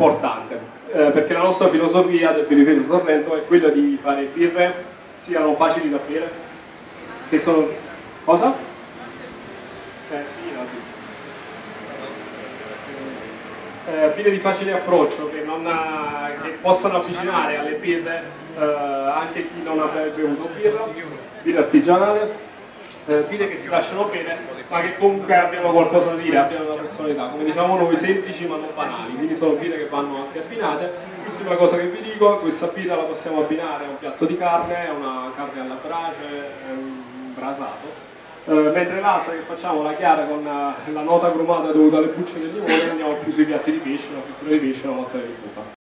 importante, eh, perché la nostra filosofia del birrificio Sorrento è quella di fare birre siano facili da bere, che sono... cosa? Eh, eh, birre di facile approccio che, ha, che possano avvicinare alle birre eh, anche chi non ha bevuto birra, birra artigianale eh, birre che si lasciano bene ma che comunque abbiano qualcosa da dire, abbiano una personalità, come diciamo noi semplici ma non banali, quindi sono birre che vanno anche abbinate. L'ultima cosa che vi dico, questa birra la possiamo abbinare a un piatto di carne, a una carne alla brace, un brasato. Uh, mentre l'altra che facciamo la chiara con uh, la nota cromata dovuta alle bucce del limone andiamo più sui piatti di pesce, una frittura di pesce, una mozzarella di bufala.